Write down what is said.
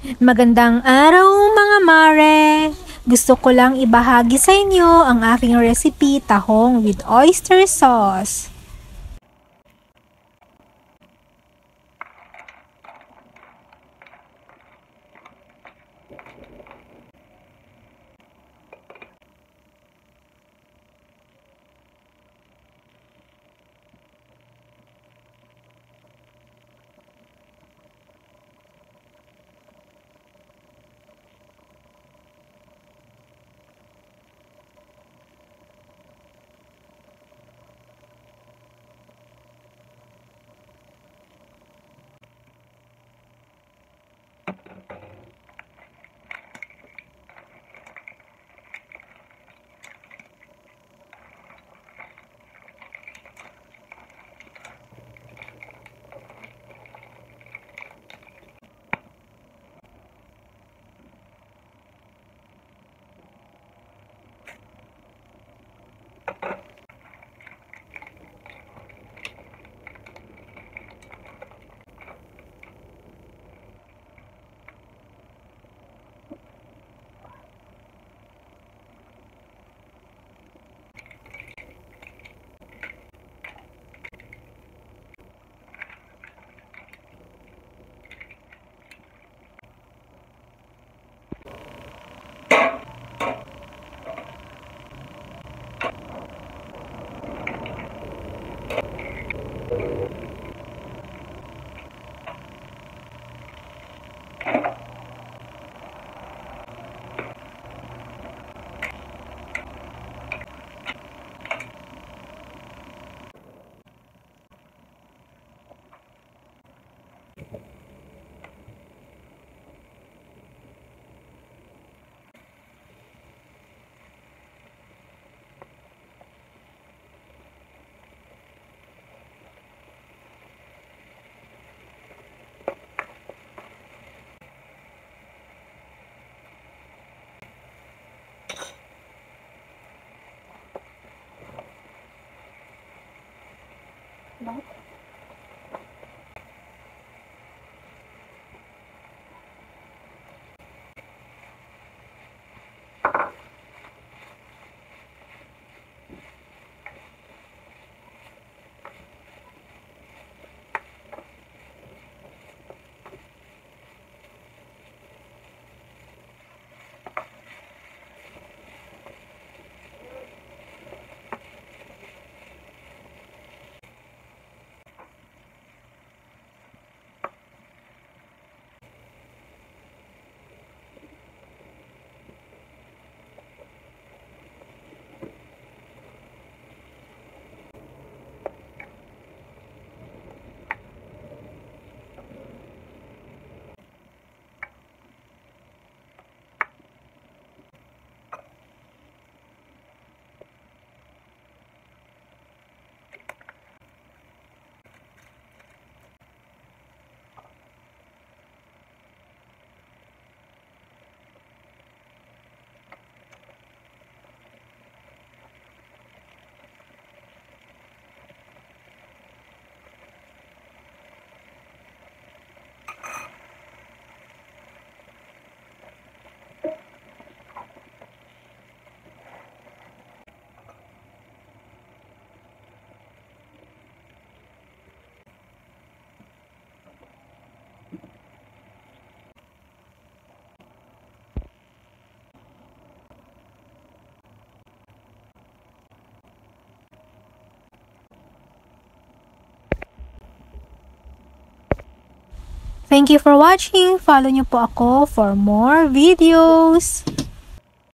Magandang araw mga mare! Gusto ko lang ibahagi sa inyo ang aking recipe tahong with oyster sauce. No. Thank you for watching. Follow nyo po ako for more videos.